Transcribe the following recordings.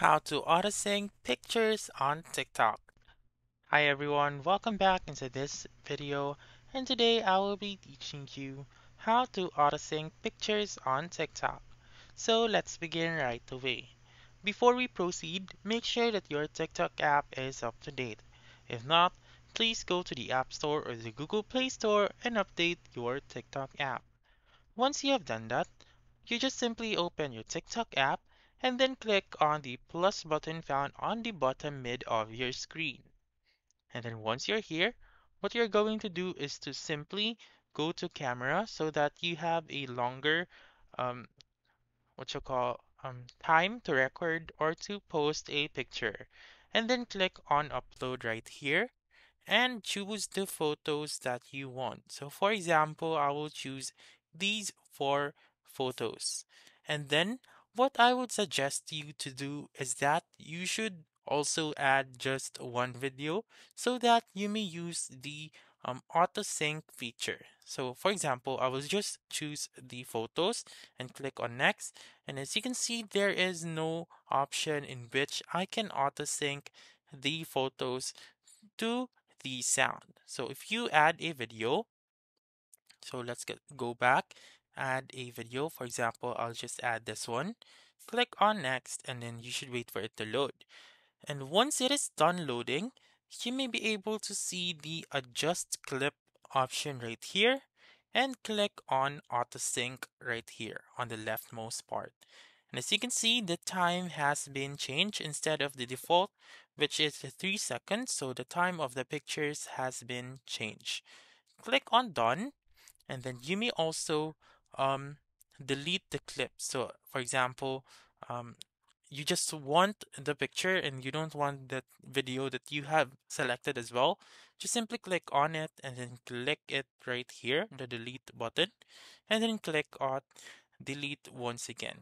How to auto-sync pictures on TikTok. Hi everyone, welcome back into this video and today I will be teaching you how to auto-sync pictures on TikTok. So let's begin right away. Before we proceed, make sure that your TikTok app is up to date. If not, please go to the App Store or the Google Play Store and update your TikTok app. Once you have done that, you just simply open your TikTok app and then click on the plus button found on the bottom mid of your screen. And then once you're here, what you're going to do is to simply go to camera so that you have a longer um, what you call um, time to record or to post a picture. And then click on upload right here and choose the photos that you want. So for example, I will choose these four photos. And then what I would suggest you to do is that you should also add just one video so that you may use the um, auto sync feature. So for example, I will just choose the photos and click on next. And as you can see, there is no option in which I can auto sync the photos to the sound. So if you add a video, so let's get go back add a video. For example, I'll just add this one. Click on next and then you should wait for it to load. And once it is done loading, you may be able to see the adjust clip option right here and click on auto sync right here on the leftmost part. And as you can see, the time has been changed instead of the default, which is 3 seconds. So the time of the pictures has been changed. Click on done and then you may also um, delete the clip. So for example, um, you just want the picture and you don't want that video that you have selected as well. Just simply click on it and then click it right here, the delete button, and then click on delete once again.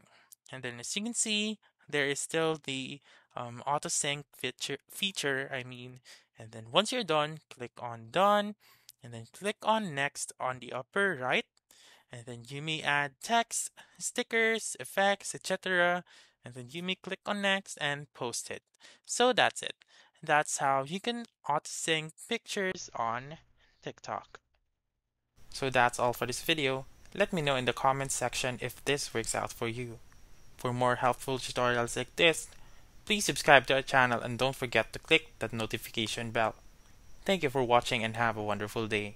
And then as you can see, there is still the um, auto sync feature, feature, I mean, and then once you're done, click on done and then click on next on the upper right and then you may add text, stickers, effects, etc. And then you may click on next and post it. So that's it. That's how you can auto-sync pictures on TikTok. So that's all for this video. Let me know in the comments section if this works out for you. For more helpful tutorials like this, please subscribe to our channel and don't forget to click that notification bell. Thank you for watching and have a wonderful day.